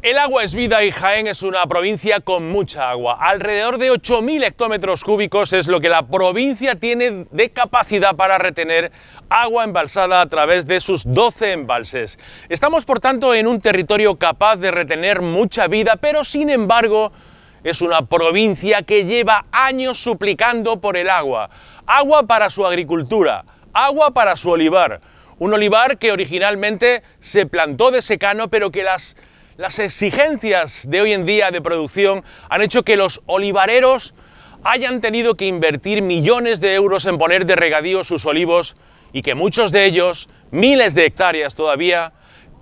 El agua es vida y Jaén es una provincia con mucha agua. Alrededor de 8.000 hectómetros cúbicos es lo que la provincia tiene de capacidad para retener agua embalsada a través de sus 12 embalses. Estamos por tanto en un territorio capaz de retener mucha vida, pero sin embargo es una provincia que lleva años suplicando por el agua. Agua para su agricultura, agua para su olivar un olivar que originalmente se plantó de secano, pero que las, las exigencias de hoy en día de producción han hecho que los olivareros hayan tenido que invertir millones de euros en poner de regadío sus olivos y que muchos de ellos, miles de hectáreas todavía,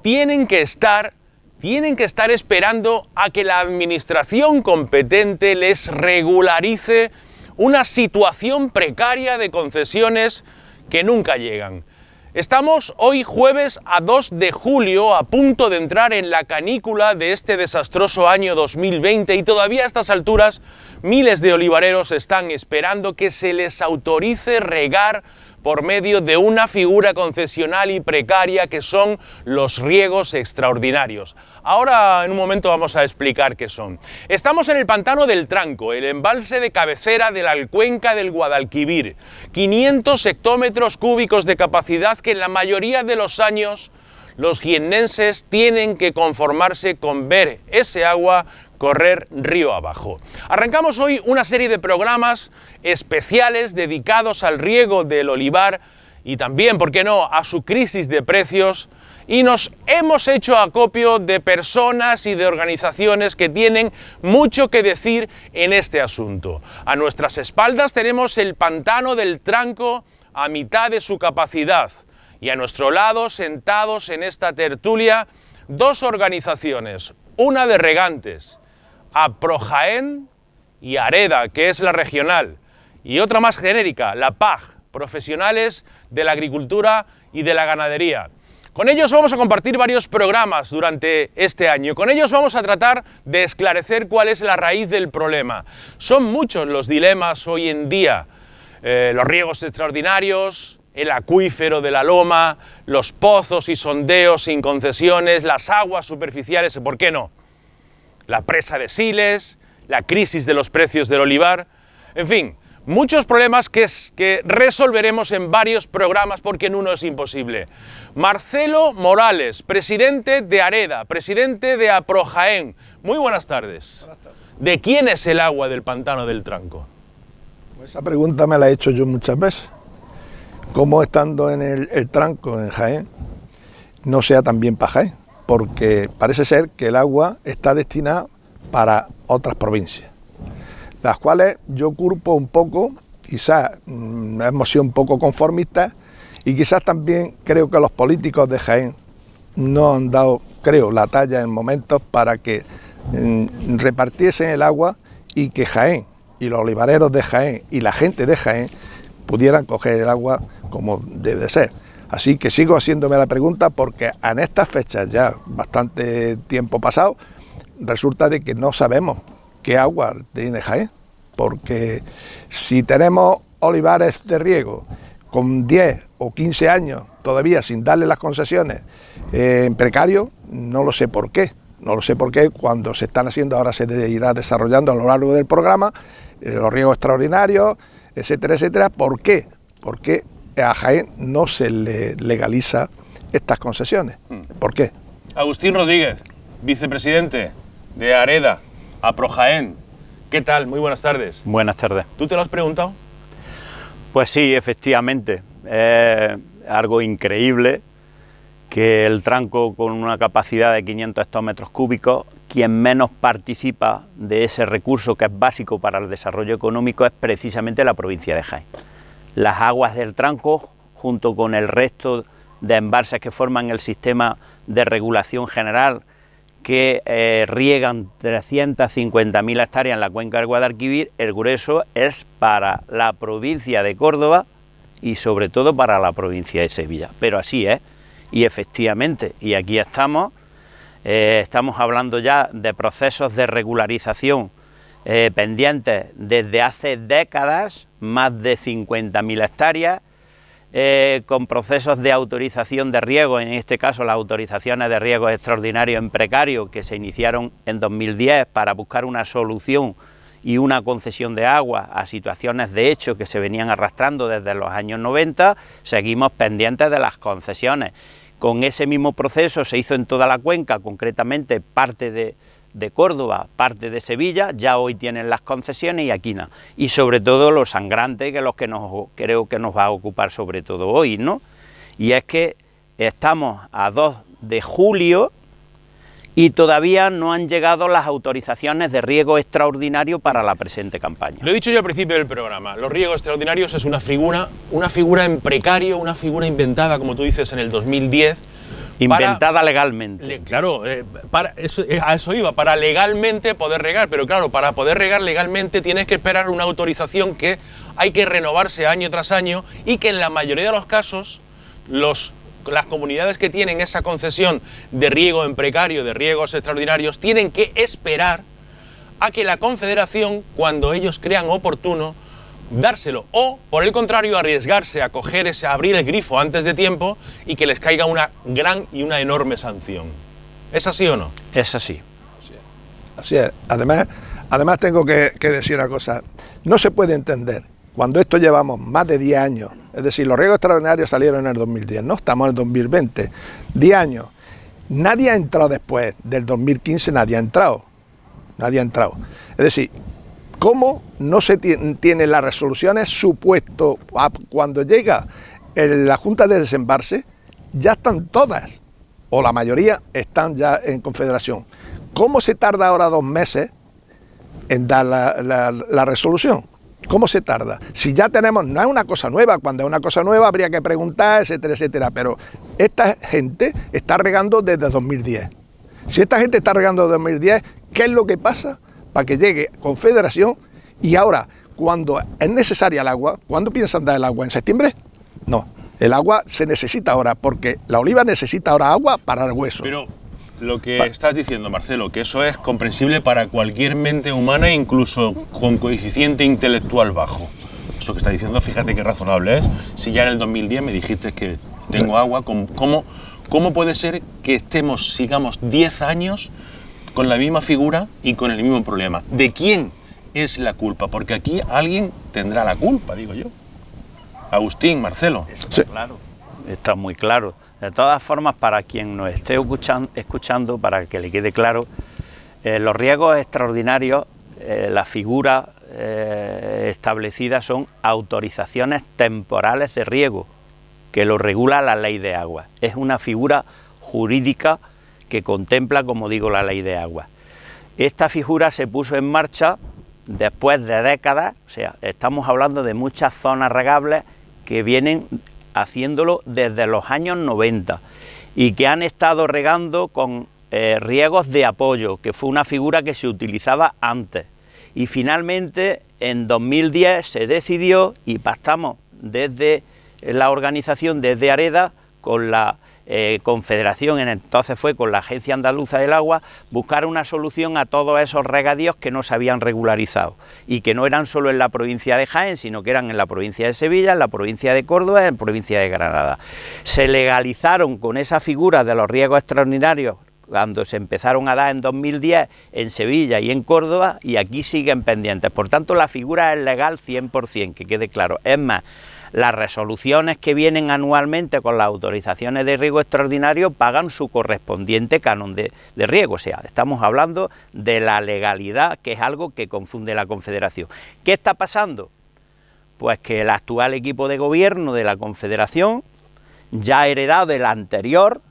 tienen que estar tienen que estar esperando a que la administración competente les regularice una situación precaria de concesiones que nunca llegan. Estamos hoy jueves a 2 de julio a punto de entrar en la canícula de este desastroso año 2020 y todavía a estas alturas miles de olivareros están esperando que se les autorice regar por medio de una figura concesional y precaria que son los riegos extraordinarios. Ahora en un momento vamos a explicar qué son. Estamos en el pantano del Tranco, el embalse de cabecera de la cuenca del Guadalquivir. 500 hectómetros cúbicos de capacidad que en la mayoría de los años los jiennenses tienen que conformarse con ver ese agua correr río abajo. Arrancamos hoy una serie de programas especiales dedicados al riego del olivar y también, ¿por qué no?, a su crisis de precios y nos hemos hecho acopio de personas y de organizaciones que tienen mucho que decir en este asunto. A nuestras espaldas tenemos el pantano del tranco a mitad de su capacidad y a nuestro lado, sentados en esta tertulia, dos organizaciones, una de regantes a Projaén y Areda, que es la regional, y otra más genérica, la PAG, profesionales de la agricultura y de la ganadería. Con ellos vamos a compartir varios programas durante este año. Con ellos vamos a tratar de esclarecer cuál es la raíz del problema. Son muchos los dilemas hoy en día. Eh, los riegos extraordinarios, el acuífero de la loma, los pozos y sondeos sin concesiones, las aguas superficiales, ¿por qué no? La presa de Siles, la crisis de los precios del olivar, en fin, muchos problemas que, que resolveremos en varios programas porque en uno es imposible. Marcelo Morales, presidente de Areda, presidente de Aprojaén. Muy buenas tardes. ¿De quién es el agua del pantano del Tranco? Pues esa pregunta me la he hecho yo muchas veces. ¿Cómo estando en el, el Tranco, en Jaén, no sea también para Jaén? Porque parece ser que el agua está destinada para otras provincias, las cuales yo culpo un poco, quizás mm, hemos sido un poco conformistas y quizás también creo que los políticos de Jaén no han dado, creo, la talla en momentos para que mm, repartiesen el agua y que Jaén y los olivareros de Jaén y la gente de Jaén pudieran coger el agua como debe ser. Así que sigo haciéndome la pregunta porque en estas fechas, ya bastante tiempo pasado, resulta de que no sabemos qué agua tiene Jaén, porque si tenemos olivares de riego con 10 o 15 años todavía sin darle las concesiones eh, en precario, no lo sé por qué. No lo sé por qué, cuando se están haciendo, ahora se irá desarrollando a lo largo del programa, eh, los riegos extraordinarios, etcétera, etcétera. ¿Por qué? Porque a Jaén no se le legaliza estas concesiones. Hmm. ¿Por qué? Agustín Rodríguez, vicepresidente de Areda, a Projaén. ¿Qué tal? Muy buenas tardes. Buenas tardes. ¿Tú te lo has preguntado? Pues sí, efectivamente. Es algo increíble que el tranco con una capacidad de 500 hectómetros cúbicos quien menos participa de ese recurso que es básico para el desarrollo económico es precisamente la provincia de Jaén. Las aguas del tranco, junto con el resto de embalses que forman el sistema de regulación general, que eh, riegan 350.000 hectáreas en la cuenca del Guadalquivir, el grueso es para la provincia de Córdoba y sobre todo para la provincia de Sevilla. Pero así es, y efectivamente, y aquí estamos, eh, estamos hablando ya de procesos de regularización eh, pendientes desde hace décadas, más de 50.000 hectáreas, eh, con procesos de autorización de riego, en este caso las autorizaciones de riego extraordinario en precario que se iniciaron en 2010 para buscar una solución y una concesión de agua a situaciones de hecho que se venían arrastrando desde los años 90, seguimos pendientes de las concesiones. Con ese mismo proceso se hizo en toda la cuenca, concretamente parte de, de Córdoba, parte de Sevilla, ya hoy tienen las concesiones y aquí no. Y sobre todo lo sangrante, que es que nos, creo que nos va a ocupar sobre todo hoy, ¿no? Y es que estamos a 2 de julio y todavía no han llegado las autorizaciones de riego extraordinario para la presente campaña. Lo he dicho yo al principio del programa, los riegos extraordinarios es una figura, una figura en precario, una figura inventada, como tú dices, en el 2010, Inventada legalmente. claro, eh, para eso, eh, a eso iba, para legalmente poder regar, pero claro, para poder regar legalmente tienes que esperar una autorización que hay que renovarse año tras año y que en la mayoría de los casos los, las comunidades que tienen esa concesión de riego en precario, de riegos extraordinarios, tienen que esperar a que la Confederación, cuando ellos crean oportuno, dárselo o, por el contrario, arriesgarse a coger ese, a abrir el grifo antes de tiempo y que les caiga una gran y una enorme sanción. ¿Es así o no? Es así. Así es. Además, además tengo que, decir una cosa. No se puede entender cuando esto llevamos más de 10 años, es decir, los riesgos extraordinarios salieron en el 2010, no estamos en el 2020, 10 años. Nadie ha entrado después del 2015, nadie ha entrado. Nadie ha entrado. Es decir, ¿Cómo no se tienen las resoluciones supuesto cuando llega la Junta de Desembarse? Ya están todas, o la mayoría están ya en confederación. ¿Cómo se tarda ahora dos meses en dar la, resolución? ¿Cómo se tarda? Si ya tenemos, no es una cosa nueva, cuando es una cosa nueva habría que preguntar, etcétera, etcétera, pero esta gente está regando desde 2010. Si esta gente está regando desde 2010, ¿qué es lo que pasa? Para que llegue Confederación y ahora, cuando es necesaria el agua, ¿cuándo piensan dar el agua? ¿En septiembre? No, el agua se necesita ahora porque la oliva necesita ahora agua para el hueso. Pero lo que estás diciendo, Marcelo, que eso es comprensible para cualquier mente humana, incluso con coeficiente intelectual bajo. Eso que estás diciendo, fíjate qué razonable es. Si ya en el 2010 me dijiste que tengo agua, ¿cómo, cómo puede ser que estemos, sigamos 10 años con la misma figura y con el mismo problema. ¿De quién es la culpa? Porque aquí alguien tendrá la culpa, digo yo. Agustín, Marcelo. Está claro. Está muy claro. De todas formas, para quien nos esté escuchando, para que le quede claro, eh, los riesgos extraordinarios, eh, la figura eh, establecida son autorizaciones temporales de riego, que lo regula la ley de agua. Es una figura jurídica que contempla, como digo, la ley de agua. Esta figura se puso en marcha después de décadas, o sea, estamos hablando de muchas zonas regables que vienen haciéndolo desde los años 90 y que han estado regando con eh, riegos de apoyo, que fue una figura que se utilizaba antes. Y finalmente en 2010 se decidió y pactamos desde la organización, desde Areda, con la eh, confederación, en entonces fue con la Agencia Andaluza del Agua, buscar una solución a todos esos regadíos que no se habían regularizado y que no eran solo en la provincia de Jaén, sino que eran en la provincia de Sevilla, en la provincia de Córdoba y en la provincia de Granada. Se legalizaron con esa figura de los riesgos extraordinarios cuando se empezaron a dar en 2010 en Sevilla y en Córdoba y aquí siguen pendientes. Por tanto, la figura es legal 100%, que quede claro. Es más, las resoluciones que vienen anualmente con las autorizaciones de riego extraordinario pagan su correspondiente canon de, riego, o sea, estamos hablando de la legalidad, que es algo que confunde la Confederación. ¿Qué está pasando? Pues que el actual equipo de gobierno de la Confederación, ya heredado del anterior,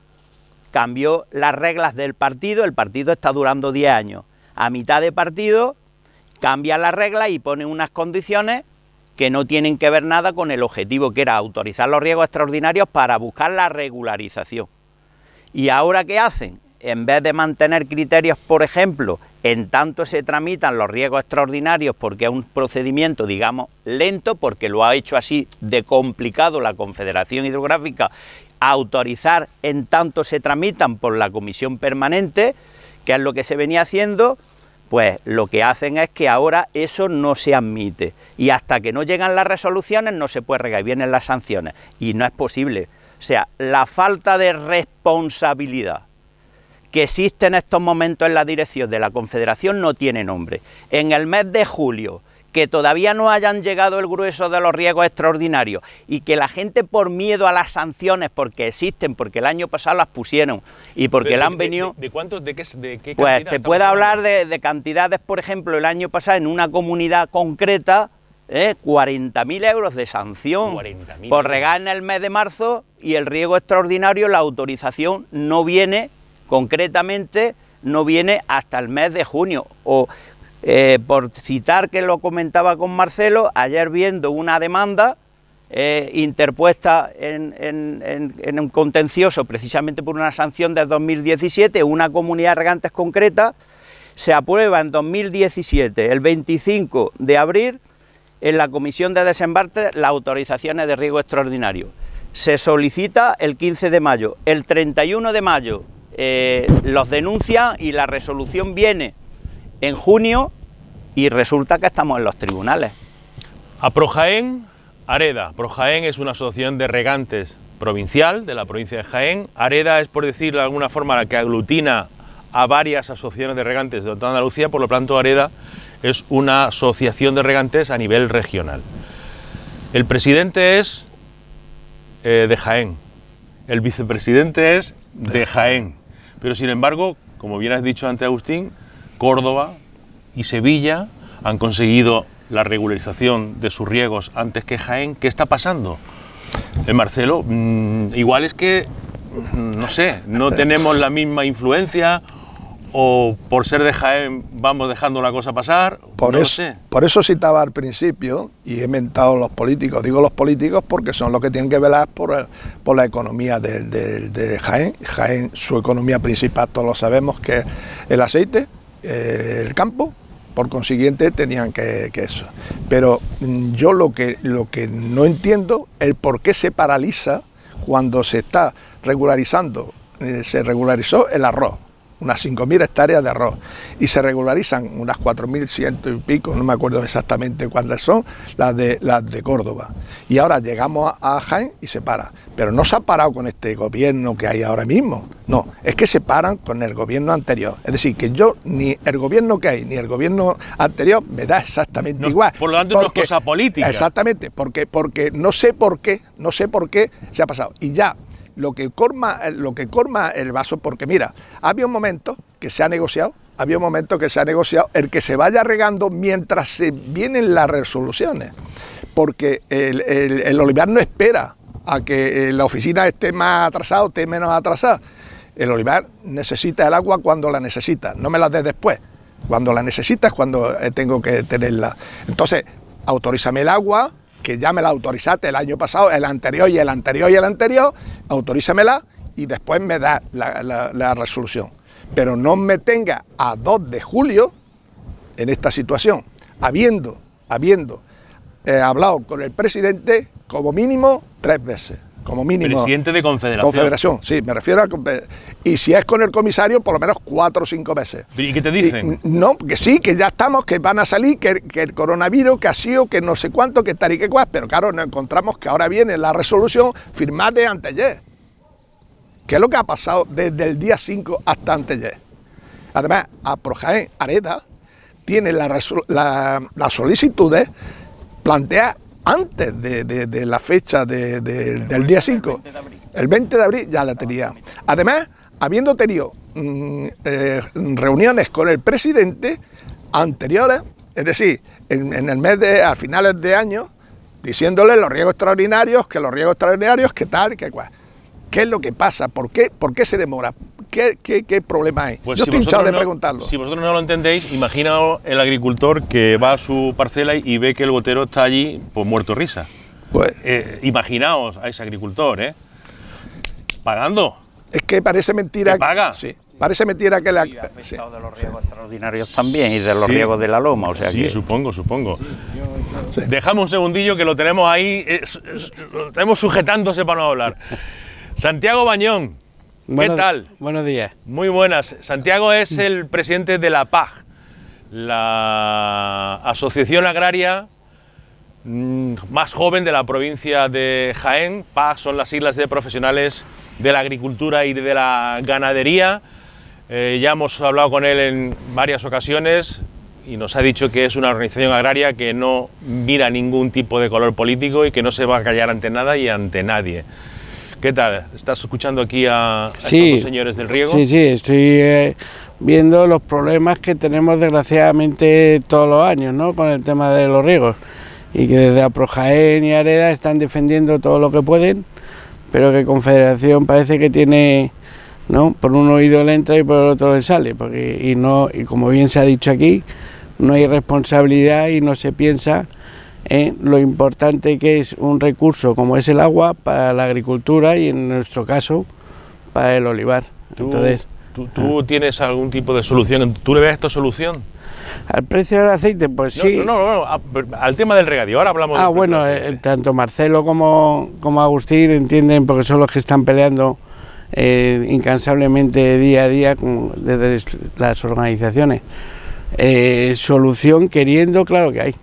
cambió las reglas del partido, el partido está durando 10 años. A mitad de partido cambia las reglas y pone unas condiciones que no tienen que ver nada con el objetivo que era autorizar los riesgos extraordinarios para buscar la regularización. ¿Y ahora qué hacen? En vez de mantener criterios, por ejemplo, en tanto se tramitan los riesgos extraordinarios porque es un procedimiento, digamos, lento, porque lo ha hecho así de complicado la Confederación Hidrográfica, autorizar en tanto se tramitan por la comisión permanente, que es lo que se venía haciendo, pues lo que hacen es que ahora eso no se admite y hasta que no llegan las resoluciones no se puede regar, vienen las sanciones y no es posible. O sea, la falta de responsabilidad que existe en estos momentos en la dirección de la Confederación no tiene nombre. En el mes de julio que todavía no hayan llegado el grueso de los riesgos extraordinarios y que la gente por miedo a las sanciones, porque existen, porque el año pasado las pusieron y porque le han venido... ¿De, cuántos, de qué, de qué Pues te puedo hablar de, cantidades, por ejemplo, el año pasado en una comunidad concreta, ¿eh? 40.000 euros de sanción por regar en el mes de marzo y el riesgo extraordinario, la autorización no viene, concretamente, no viene hasta el mes de junio. O eh, por citar que lo comentaba con Marcelo, ayer viendo una demanda eh, interpuesta en, un contencioso precisamente por una sanción del 2017, una comunidad de regantes concreta, se aprueba en 2017, el 25 de abril, en la Comisión de Desembarque las autorizaciones de riesgo extraordinario. Se solicita el 15 de mayo, el 31 de mayo eh, los denuncia y la resolución viene en junio y resulta que estamos en los tribunales. A Projaén, Areda. Projaén es una asociación de regantes provincial de la provincia de Jaén. Areda es, por decirlo de alguna forma, la que aglutina a varias asociaciones de regantes de Andalucía, por lo tanto Areda es una asociación de regantes a nivel regional. El presidente es eh, de Jaén, el vicepresidente es de Jaén, pero sin embargo, como bien has dicho ante Agustín, Córdoba y Sevilla han conseguido la regularización de sus riegos antes que Jaén. ¿Qué está pasando? Eh, Marcelo, mm, igual es que, mm, no sé, no tenemos la misma influencia o por ser de Jaén vamos dejando la cosa pasar. Por, eso, por eso citaba al principio y he mentado los políticos. Digo los políticos porque son los que tienen que velar por, por la economía de, de, Jaén. Jaén, su economía principal, todos lo sabemos, que es el aceite, eh, el campo, por consiguiente tenían que, eso. Pero mm, yo lo que, lo que no entiendo es por qué se paraliza cuando se está regularizando, eh, se regularizó el arroz, unas 5.000 hectáreas de arroz y se regularizan unas 4.100 y pico, no me acuerdo exactamente cuántas son, las de, las de Córdoba. Y ahora llegamos a, Jaén y se para. Pero no se ha parado con este gobierno que hay ahora mismo, no, es que se paran con el gobierno anterior. Es decir, que yo ni el gobierno que hay ni el gobierno anterior me da exactamente igual. Por lo tanto, no es cosa política. Exactamente, porque, porque no sé por qué, no sé por qué se ha pasado. Y ya lo que corma, lo que el vaso, porque mira, había un momento que se ha negociado, había un momento que se ha negociado el que se vaya regando mientras se vienen las resoluciones, porque el, el, olivar no espera a que la oficina esté más atrasada o esté menos atrasada. El olivar necesita el agua cuando la necesita, no me la des después. Cuando la necesita es cuando eh, tengo que tenerla. Entonces, autorízame el agua, que ya me la autorizaste el año pasado, el anterior y el anterior y el anterior, autorízamela y después me da la, resolución. Pero no me tenga a 2 de julio en esta situación, habiendo, habiendo eh, hablado con el presidente como mínimo tres veces como mínimo. Presidente de Confederación. Confederación, sí, me refiero a. Y si es con el comisario, por lo menos cuatro o cinco veces. ¿Y qué te dicen? no, que sí, que ya estamos, que van a salir, que, el coronavirus, que ha sido, que no sé cuánto, que tal y que cual. Pero claro, nos encontramos que ahora viene la resolución firmada de anteayer. ¿Qué es lo que ha pasado desde el día 5 hasta anteayer? Además, a Projaén Areda tiene la, la, las solicitudes plantea antes de, la fecha del día 5. El 20 de abril ya la tenía. Además, habiendo tenido mm, eh, reuniones con el presidente anteriores, es decir, en, el mes de, a finales de año, diciéndole los riesgos extraordinarios, que los riesgos extraordinarios, que tal, que cual. ¿Qué es lo que pasa? ¿Por qué, por qué se demora? ¿Qué, qué, qué problema hay? Pues Yo si estoy hinchado vosotros de no- preguntarlo. Si vosotros no lo entendéis, imaginaos el agricultor que va a su parcela y ve que el gotero está allí, pues muerto risa. Pues Eh, imaginaos a ese agricultor, ¿eh? Pagando. es que parece mentira. ¿Que paga? Sí, parece mentira que la. Y sí. afectado de los riegos extraordinarios también y de los Sí. riegos de la loma, o sea sí, que supongo, supongo. Dejamos un segundillo que lo tenemos ahí, eh, s- s- lo tenemos sujetándose para no hablar. Santiago Bañón, ¿qué tal? Buenos días. Muy buenas. Santiago es el presidente de la PAG, la Asociación Agraria mm, más joven de la provincia de Jaén. PAG son las siglas de profesionales de la agricultura y de la ganadería. Eh, ya hemos hablado con él en varias ocasiones y nos ha dicho que es una organización agraria que no mira ningún tipo de color político y que no se va a callar ante nada y ante nadie. ¿Qué tal? ¿Estás escuchando aquí a, a estos dos señores del riego? Sí, sí, estoy eh, viendo los problemas que tenemos desgraciadamente todos los años, ¿no? Con el tema de los riegos. Y que desde Aprojaén y Areda están defendiendo todo lo que pueden, pero que Confederación parece que tiene, ¿no? Por un oído le entra y por el otro le sale, porque y no y como bien se ha dicho aquí, no hay responsabilidad y no se piensa en lo importante que es un recurso como es el agua para la agricultura y en nuestro caso para el olivar. ¿Tú, Entonces, tú- tú tienes algún tipo de solución? ¿Tú le ves esto solución? al precio del aceite, pues No, sí. No, no, no, a- al tema del regadío. Ahora hablamos ah, del bueno, eh, tanto Marcelo como, como Agustín entienden porque son los que están peleando eh, incansablemente día a día con- desde las organizaciones. Eh, solución queriendo, claro que hay.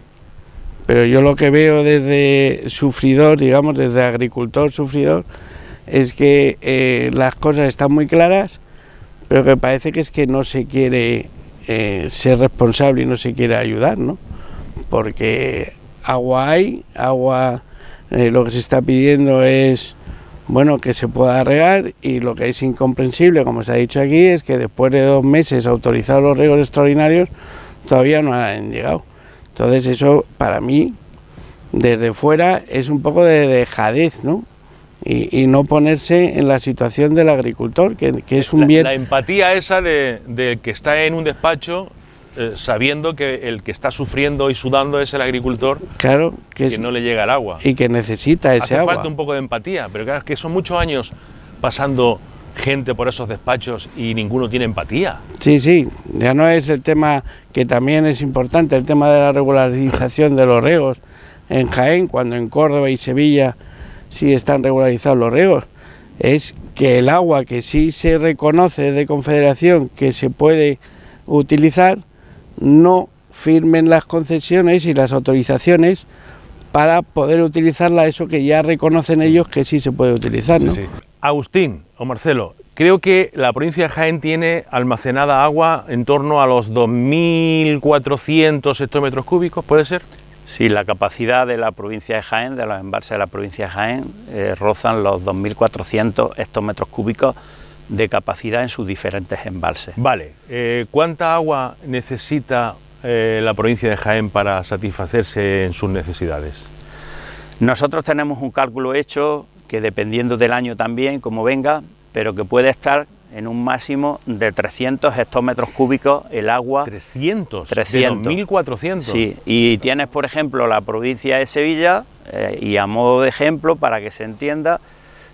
Pero yo lo que veo desde sufridor, digamos, desde agricultor sufridor, es que eh, las cosas están muy claras, pero que parece que es que no se quiere eh, ser responsable y no se quiere ayudar, ¿no? Porque agua hay, agua, eh, lo que se está pidiendo es, bueno, que se pueda regar y lo que es incomprensible, como se ha dicho aquí, es que después de dos meses autorizados los riegos extraordinarios, todavía no han llegado. Entonces eso, para mí, desde fuera, es un poco de dejadez, ¿no? Y, y no ponerse en la situación del agricultor, que, que es un la, bien... la empatía esa de, del que está en un despacho eh, sabiendo que el que está sufriendo y sudando es el agricultor Claro, que, que es- no le llega el agua. y que necesita ese Hace agua. falta un poco de empatía, pero claro, es que son muchos años pasando gente por esos despachos y ninguno tiene empatía. Sí, sí, ya no es el tema que también es importante, el tema de la regularización de los riegos en Jaén, cuando en Córdoba y Sevilla sí están regularizados los riegos, es que el agua que sí se reconoce de Confederación que se puede utilizar, no firmen las concesiones y las autorizaciones para poder utilizarla, eso que ya reconocen ellos que sí se puede utilizar. ¿no? Sí, sí. Agustín o Marcelo, creo que la provincia de Jaén tiene almacenada agua en torno a los 2.400 hectómetros cúbicos, ¿puede ser? Sí, la capacidad de la provincia de Jaén, de los embalses de la provincia de Jaén, eh, rozan los 2.400 hectómetros cúbicos de capacidad en sus diferentes embalses. Vale, eh, ¿cuánta agua necesita eh, la provincia de Jaén para satisfacerse en sus necesidades? Nosotros tenemos un cálculo hecho que dependiendo del año también, como venga, pero que puede estar en un máximo de 300 hectómetros cúbicos el agua 300, 300. de 2.400. Sí, y tienes, por ejemplo, la provincia de Sevilla, eh, y a modo de ejemplo, para que se entienda,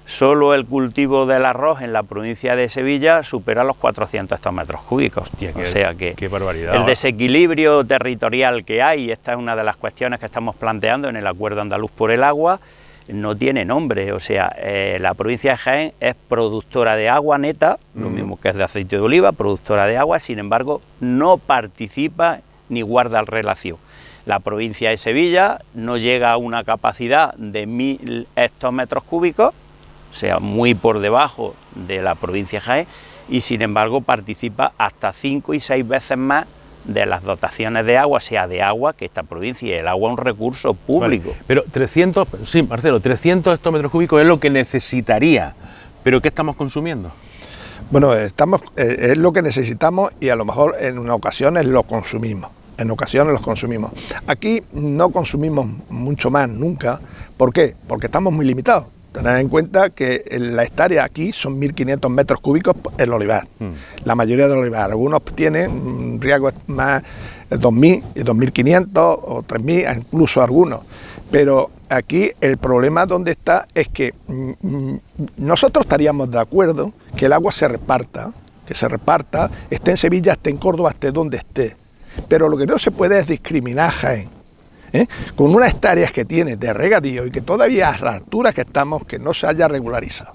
solo el cultivo del arroz en la provincia de Sevilla supera los 400 hectómetros cúbicos. Hostia, o qué- sea que qué barbaridad. el desequilibrio territorial que hay, esta es una de las cuestiones que estamos planteando en el Acuerdo Andaluz por el Agua, no tiene nombre. O sea, eh, la provincia de Jaén es productora de agua neta, lo mismo que es de aceite de oliva, productora de agua, sin embargo, no participa ni guarda relación. La provincia de Sevilla no llega a una capacidad de mil hectómetros cúbicos, o sea, muy por debajo de la provincia de Jaén, y sin embargo participa hasta cinco y seis veces más de las dotaciones de agua, sea de agua que esta provincia, y el agua es un recurso Vale, público. Pero 300, sí, Marcelo, 300 hectómetros cúbicos es lo que necesitaría. ¿Pero qué estamos consumiendo? Bueno, estamos, eh, es lo que necesitamos y a lo mejor en ocasiones lo consumimos. En ocasiones los consumimos. Aquí no consumimos mucho más nunca. ¿Por qué? Porque estamos muy limitados. Tened en cuenta que la hectárea aquí son 1.500 metros cúbicos el olivar. Mm. La mayoría del olivar. Algunos tienen riesgos más 2.000, 2.500 o 3.000, incluso algunos. Pero aquí el problema donde está es que mm, mm, nosotros estaríamos de acuerdo que el agua se reparta, que se reparta, esté en Sevilla, esté en Córdoba, esté donde esté. Pero lo que no se puede es discriminar Jaén. ¿Eh? Con unas hectáreas que tiene de regadío y que todavía a la altura que estamos, que no se haya regularizado.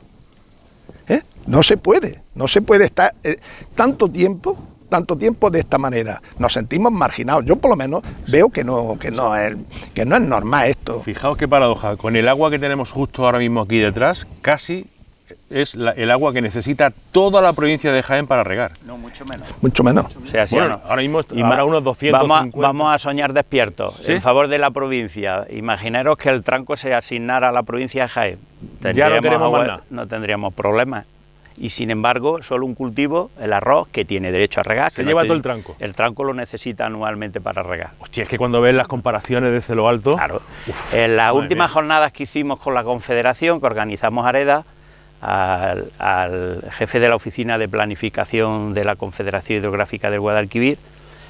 ¿eh? No se puede, no se puede estar eh, tanto tiempo tanto tiempo de esta manera. Nos sentimos marginados. Yo por lo menos veo que no, que no, es, que no es normal esto. Fijaos qué paradoja. Con el agua que tenemos justo ahora mismo aquí detrás, casi es el agua que necesita toda la provincia de Jaén para regar. No, mucho menos. Mucho menos. O sea, bueno, ahora mismo y ahora unos 250. Vamos a, soñar despiertos en favor de la provincia. Imaginaros que el tranco se asignara a la provincia de Jaén. Ya no queremos No tendríamos problemas. Y sin embargo, solo un cultivo, el arroz, que tiene derecho a regar. Se lleva todo el tranco. El tranco lo necesita anualmente para regar. Hostia, es que cuando ves las comparaciones desde lo alto. Claro. en las últimas jornadas que hicimos con la Confederación, que organizamos Areda, al, jefe de la Oficina de Planificación de la Confederación Hidrográfica del Guadalquivir,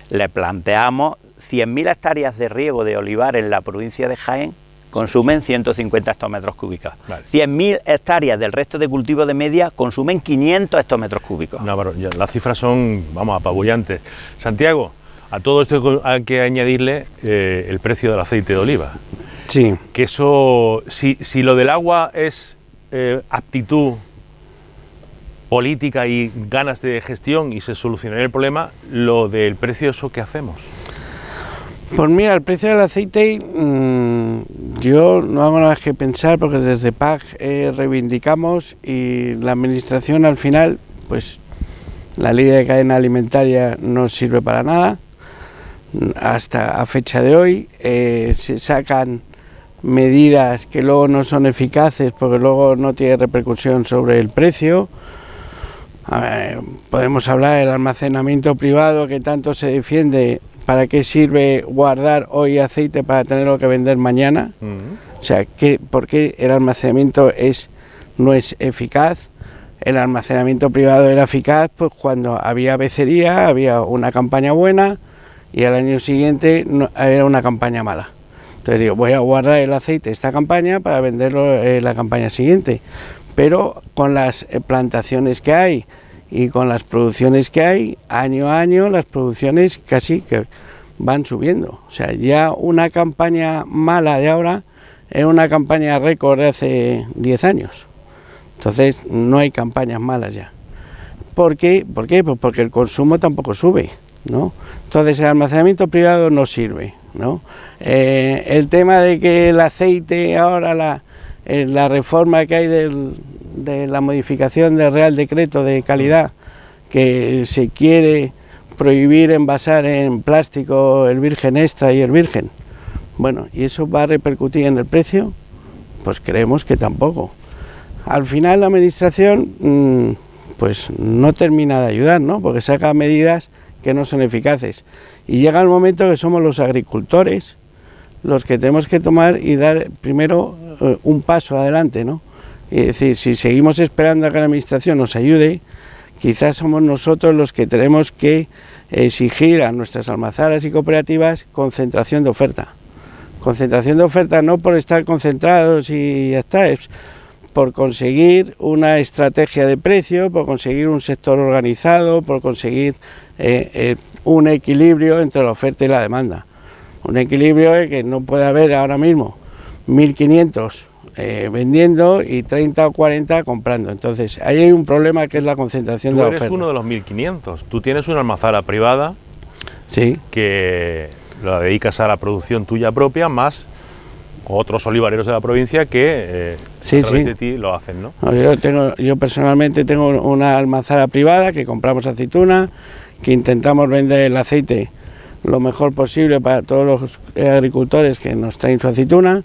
le planteamos 100.000 hectáreas de riego de olivar en la provincia de Jaén consumen 150 hectómetros cúbicos. 100.000 hectáreas del resto de cultivo de media consumen 500 hectómetros cúbicos. las cifras son, vamos, apabullantes. Santiago, a todo esto hay que añadirle eh, el precio del aceite de oliva. Sí. Que eso, si, si lo del agua es eh, aptitud política y ganas de gestión y se solucionaría el problema, lo del precio, ¿eso qué hacemos? Pues mira, el precio del aceite, mm, yo no hago nada que pensar porque desde PAC eh, reivindicamos y la administración al final, pues la ley de cadena alimentaria no sirve para nada. Hasta a fecha de hoy eh, se sacan medidas que luego no son eficaces porque luego no tiene repercusión sobre el precio. podemos hablar del almacenamiento privado que tanto se defiende. ¿Para qué sirve guardar hoy aceite para tenerlo que vender mañana? O sea, ¿qué, ¿por qué el almacenamiento es, no es eficaz? El almacenamiento privado era eficaz pues cuando había becería, había una campaña buena y al año siguiente era una campaña mala. Entonces digo, voy a guardar el aceite esta campaña para venderlo en la campaña siguiente. Pero con las eh, plantaciones que hay y con las producciones que hay, año a año las producciones casi que van subiendo. O sea, ya una campaña mala de ahora es una campaña récord de hace 10 años. Entonces no hay campañas malas ya. ¿Por qué? ¿Por qué? Pues porque el consumo tampoco sube, Entonces el almacenamiento privado no sirve. Eh, el tema de que el aceite, ahora la, eh, la reforma que hay de la modificación del Real Decreto de calidad, que se quiere prohibir envasar en plástico el virgen extra y el virgen. Bueno, ¿y eso va a repercutir en el precio? Pues creemos que tampoco. Al final la administración mm, pues no termina de ayudar, ¿no? Porque saca medidas que no son eficaces. Y llega el momento que somos los agricultores los que tenemos que tomar y dar primero eh, un paso adelante, ¿no? Es decir, si seguimos esperando a que la administración nos ayude, quizás somos nosotros los que tenemos que exigir a nuestras almazaras y cooperativas concentración de oferta. Concentración de oferta no por estar concentrados y ya por conseguir una estrategia de precio, por conseguir un sector organizado, por conseguir eh, eh, un equilibrio entre la oferta y la demanda. Un equilibrio que no puede haber ahora mismo 1.500 eh, vendiendo y 30 o 40 comprando. Entonces, ahí hay un problema que es la concentración de la oferta. Tú eres uno de los 1.500. Tú tienes una almazara privada sí. que la dedicas a la producción tuya propia, más otros olivareros de la provincia que eh, a través de ti lo hacen, ¿no? yo, tengo, yo personalmente tengo una almazara privada que compramos aceituna, que intentamos vender el aceite lo mejor posible para todos los agricultores que nos traen su aceituna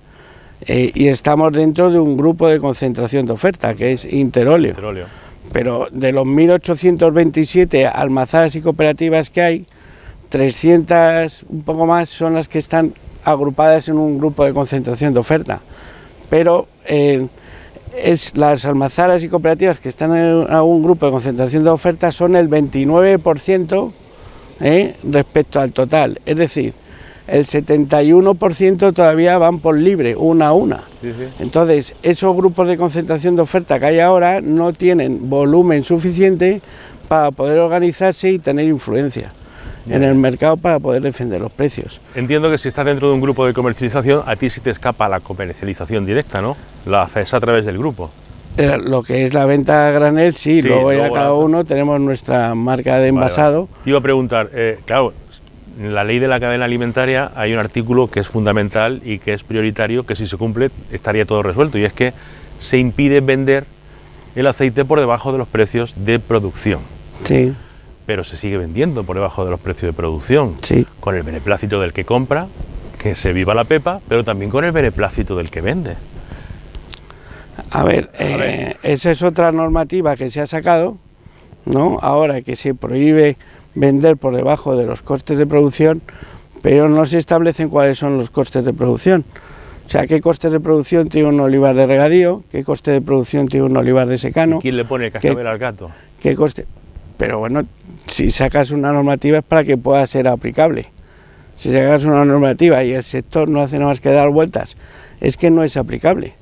eh, y estamos dentro de un grupo de concentración de oferta que es Interóleo. Pero de los 1.827 almazaras y cooperativas que hay, 300, un poco más, son las que están agrupadas en un grupo de concentración de oferta. Pero eh, es las almazaras y cooperativas que están en algún grupo de concentración de ofertas son el 29% ¿eh? respecto al total. Es decir, el 71% todavía van por libre, una a una. Entonces, esos grupos de concentración de oferta que hay ahora no tienen volumen suficiente para poder organizarse y tener influencia en el mercado para poder defender los precios. Entiendo que si estás dentro de un grupo de comercialización, a ti sí te escapa la comercialización directa, ¿no? La haces a través del grupo. Eh, lo que es la venta a granel, sí, luego ya cada uno tenemos nuestra marca de envasado. Iba a preguntar, eh, claro, en la ley de la cadena alimentaria hay un artículo que es fundamental y que es prioritario, que si se cumple estaría todo resuelto, y es que se impide vender el aceite por debajo de los precios de producción. Sí pero se sigue vendiendo por debajo de los precios de producción, sí. con el beneplácito del que compra, que se viva la pepa, pero también con el beneplácito del que vende. A ver, eh, esa es otra normativa que se ha sacado, ¿no? Ahora que se prohíbe vender por debajo de los costes de producción, pero no se establecen cuáles son los costes de producción. O sea, qué costes de producción tiene un olivar de regadío, qué coste de producción tiene un olivar de secano. ¿Quién le pone el cascabel al gato? ¿Qué coste? Pero bueno, si sacas una normativa es para que pueda ser aplicable. Si sacas una normativa y el sector no hace nada más que dar vueltas, es que no es aplicable.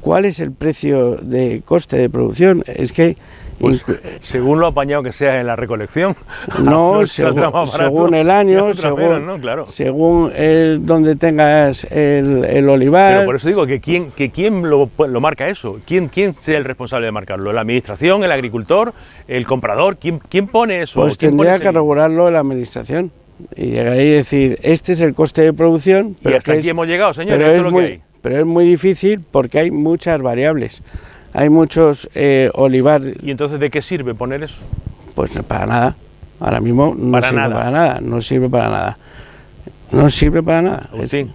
¿Cuál es el precio de coste de producción? Es que pues, según lo apañado que sea en la recolección. No, según, el año, según, claro. según el, donde tengas el, el, olivar. Pero por eso digo que quién, que quién lo, lo, marca eso, ¿Quién, quién sea el responsable de marcarlo, la administración, el agricultor, el comprador, quién, quién pone eso. Pues tendría que regularlo la administración y llegar y decir, este es el coste de producción. Pero y hasta aquí hemos llegado, señor, pero, es muy, pero es muy difícil porque hay muchas variables hay muchos eh, olivares. ¿Y entonces de qué sirve poner eso? Pues para nada. Ahora mismo no sirve para nada, no sirve para nada. No sirve para nada. Sí.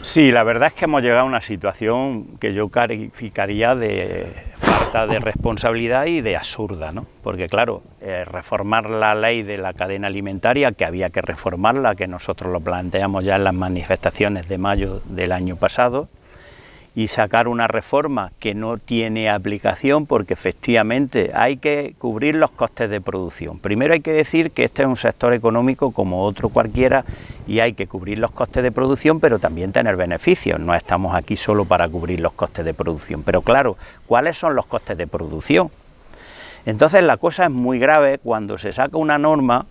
Sí, la verdad es que hemos llegado a una situación que yo calificaría de falta de responsabilidad y de absurda, ¿no? Porque claro, eh, reformar la ley de la cadena alimentaria, que había que reformarla, que nosotros lo planteamos ya en las manifestaciones de mayo del año pasado, y sacar una reforma que no tiene aplicación porque efectivamente hay que cubrir los costes de producción. Primero hay que decir que este es un sector económico como otro cualquiera y hay que cubrir los costes de producción pero también tener beneficios. No estamos aquí solo para cubrir los costes de producción. Pero claro, ¿cuáles son los costes de producción? Entonces la cosa es muy grave cuando se saca una norma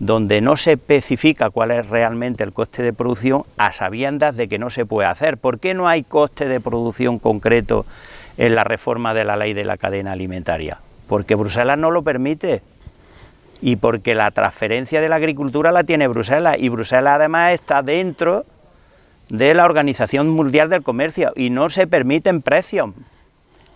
donde no se especifica cuál es realmente el coste de producción a sabiendas de que no se puede hacer. ¿Por qué no hay coste de producción concreto en la reforma de la ley de la cadena alimentaria? Porque Bruselas no lo permite y porque la transferencia de la agricultura la tiene Bruselas y Bruselas además está dentro de la Organización Mundial del Comercio y no se permiten precios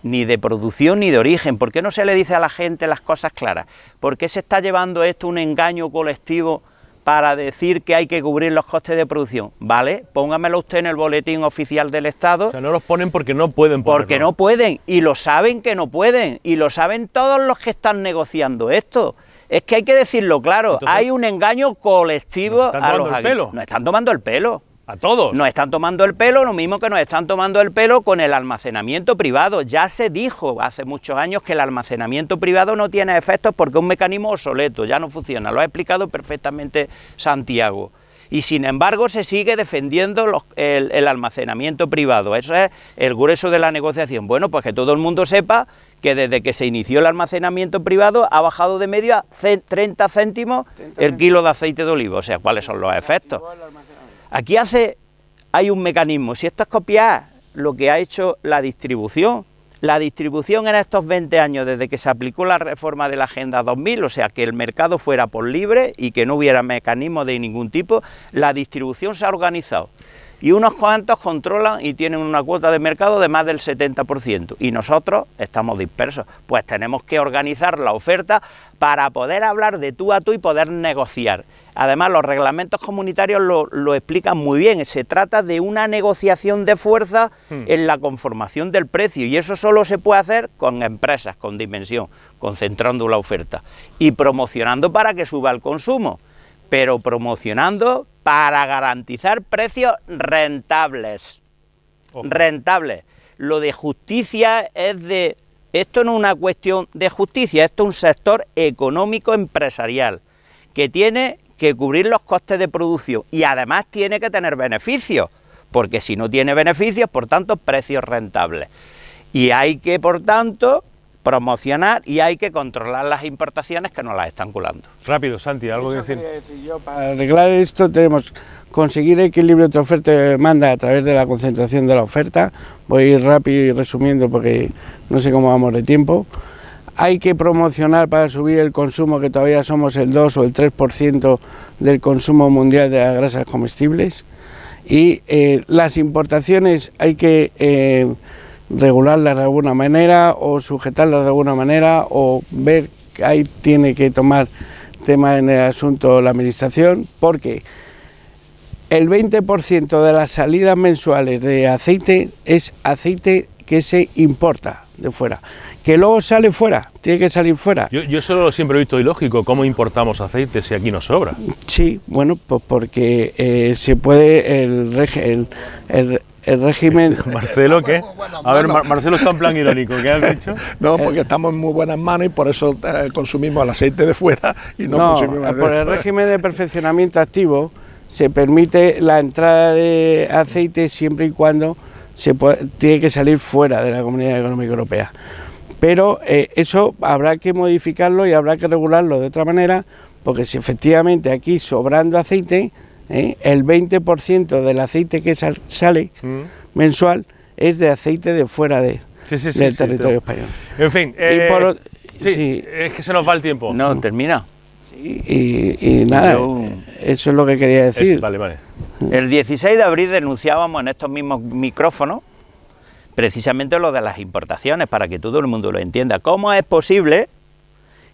ni de producción ni de origen. ¿Por qué no se le dice a la gente las cosas claras? ¿Por qué se está llevando esto un engaño colectivo para decir que hay que cubrir los costes de producción? Vale, póngamelo usted en el boletín oficial del Estado. O sea, no los ponen porque no pueden ponerlo. Porque no pueden, y lo saben que no pueden, y lo saben todos los que están negociando esto. Es que hay que decirlo claro, hay un engaño colectivo a los el pelo. Nos están tomando el pelo. A todos. Nos están tomando el pelo, lo mismo que nos están tomando el pelo con el almacenamiento privado. Ya se dijo hace muchos años que el almacenamiento privado no tiene efectos porque es un mecanismo obsoleto, ya no funciona. Lo ha explicado perfectamente Santiago. Y sin embargo se sigue defendiendo el, almacenamiento privado. Eso es el grueso de la negociación. Bueno, pues que todo el mundo sepa que desde que se inició el almacenamiento privado ha bajado de medio a 30 céntimos el kilo de aceite de oliva. O sea, ¿cuáles son los efectos? Aquí hace, hay un mecanismo, si esto es copiar lo que ha hecho la distribución, la distribución en estos 20 años desde que se aplicó la reforma de la Agenda 2000, o sea, que el mercado fuera por libre y que no hubiera mecanismos de ningún tipo, la distribución se ha organizado. Y unos cuantos controlan y tienen una cuota de mercado de más del 70%. Y nosotros estamos dispersos. Pues tenemos que organizar la oferta para poder hablar de tú a tú y poder negociar. Además, los reglamentos comunitarios lo, explican muy bien. Se trata de una negociación de fuerza hmm. en la conformación del precio y eso solo se puede hacer con empresas, con dimensión, concentrando la oferta y promocionando para que suba el consumo, pero promocionando para garantizar precios rentables. Rentables. lo de justicia es de... Esto no es una cuestión de justicia, esto es un sector económico empresarial que tiene que cubrir los costes de producción y además tiene que tener beneficios, porque si no tiene beneficios, por tanto, precios rentables. Y hay que, por tanto, promocionar y hay que controlar las importaciones que nos las están culando. Rápido, Santi, algo que decir. para arreglar esto tenemos conseguir equilibrio entre oferta y demanda a través de la concentración de la oferta. Voy a ir rápido y resumiendo porque no sé cómo vamos de tiempo hay que promocionar para subir el consumo, que todavía somos el 2 o el 3% del consumo mundial de las grasas comestibles. Y eh, las importaciones hay que eh, regularlas de alguna manera o sujetarlas de alguna manera o ver que ahí tiene que tomar tema en el asunto la administración porque el 20% de las salidas mensuales de aceite es aceite que se importa de fuera. Que luego sale fuera, tiene que salir fuera. Yo, yo solo siempre he visto ilógico, ¿cómo importamos aceite si aquí nos sobra? Sí, bueno, pues porque eh, se puede el, el, el, régimen... Marcelo, ¿qué? A ver, Marcelo está en plan irónico, ¿qué has dicho? No, porque estamos en muy buenas manos y por eso eh, consumimos el aceite de fuera y no, no consumimos por el régimen de perfeccionamiento activo se permite la entrada de aceite siempre y cuando se tiene que salir fuera de la Comunidad Económica Europea. Pero eh, eso habrá que modificarlo y habrá que regularlo de otra manera, porque si efectivamente aquí sobrando aceite, eh, el 20% del aceite que sale mm. mensual es de aceite de fuera de, del territorio español. En fin, eh, es que se nos va el tiempo. No, termina. y, nada, eso es lo que quería decir. vale, vale. El 16 de abril denunciábamos en estos mismos micrófonos precisamente lo de las importaciones, para que todo el mundo lo entienda. ¿Cómo es posible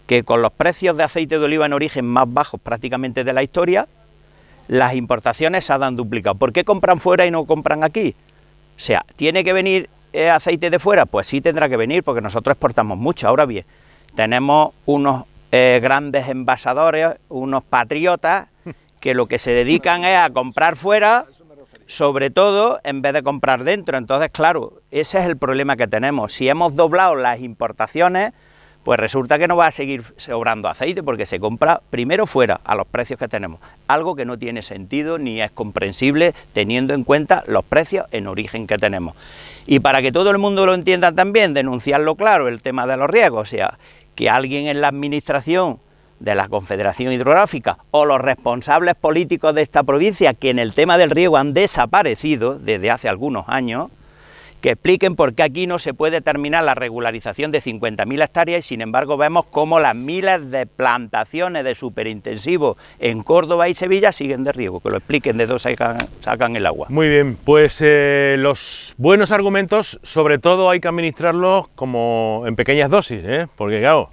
que con los precios de aceite de oliva en origen más bajos prácticamente de la historia, las importaciones se han duplicado? ¿Por qué compran fuera y no compran aquí? O sea, ¿tiene que venir eh, aceite de fuera? Pues sí tendrá que venir, porque nosotros exportamos mucho. Ahora bien, tenemos unos eh, grandes envasadores, unos patriotas, que lo que se dedican es a comprar fuera, sobre todo en vez de comprar dentro. Entonces, claro, ese es el problema que tenemos. Si hemos doblado las importaciones, pues resulta que no va a seguir sobrando aceite porque se compra primero fuera a los precios que tenemos, algo que no tiene sentido ni es comprensible teniendo en cuenta los precios en origen que tenemos. Y para que todo el mundo lo entienda también, denunciarlo claro, el tema de los riesgos, o sea, que alguien en la administración de la Confederación Hidrográfica o los responsables políticos de esta provincia que en el tema del riego han desaparecido desde hace algunos años, que expliquen por qué aquí no se puede terminar la regularización de 50.000 hectáreas y sin embargo vemos cómo las miles de plantaciones de superintensivo en Córdoba y Sevilla siguen de riego, que lo expliquen de dónde sacan, el agua. Muy bien, pues eh, los buenos argumentos sobre todo hay que administrarlos como en pequeñas dosis, ¿eh? porque claro,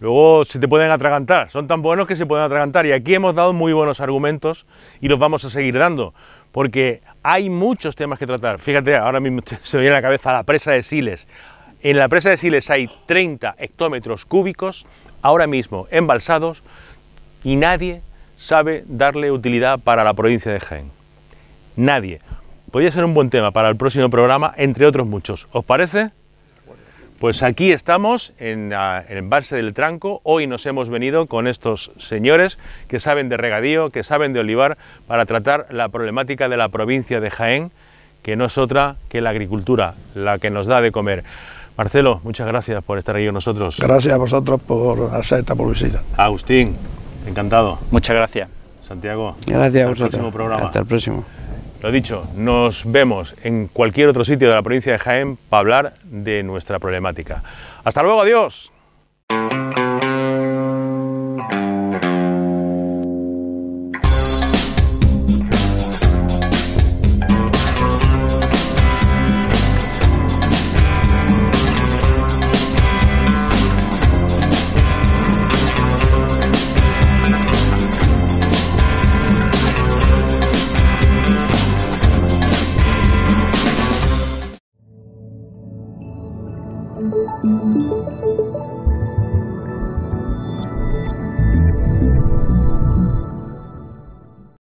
Luego se te pueden atragantar, son tan buenos que se pueden atragantar y aquí hemos dado muy buenos argumentos y los vamos a seguir dando, porque hay muchos temas que tratar. Fíjate, ahora mismo se me viene a la cabeza la presa de Siles. En la presa de Siles hay 30 hectómetros cúbicos ahora mismo embalsados y nadie sabe darle utilidad para la provincia de Jaén. Nadie. Podría ser un buen tema para el próximo programa, entre otros muchos. ¿Os parece? Pues aquí estamos en, el embalse del Tranco. Hoy nos hemos venido con estos señores que saben de regadío, que saben de olivar, para tratar la problemática de la provincia de Jaén, que no es otra que la agricultura, la que nos da de comer. Marcelo, muchas gracias por estar aquí con nosotros. Gracias a vosotros por hacer esta publicidad. Agustín, encantado. Muchas gracias. Santiago. Gracias a vosotros. Hasta el próximo programa. Hasta el próximo. Lo dicho, nos vemos en cualquier otro sitio de la provincia de Jaén para hablar de nuestra problemática. Hasta luego, adiós.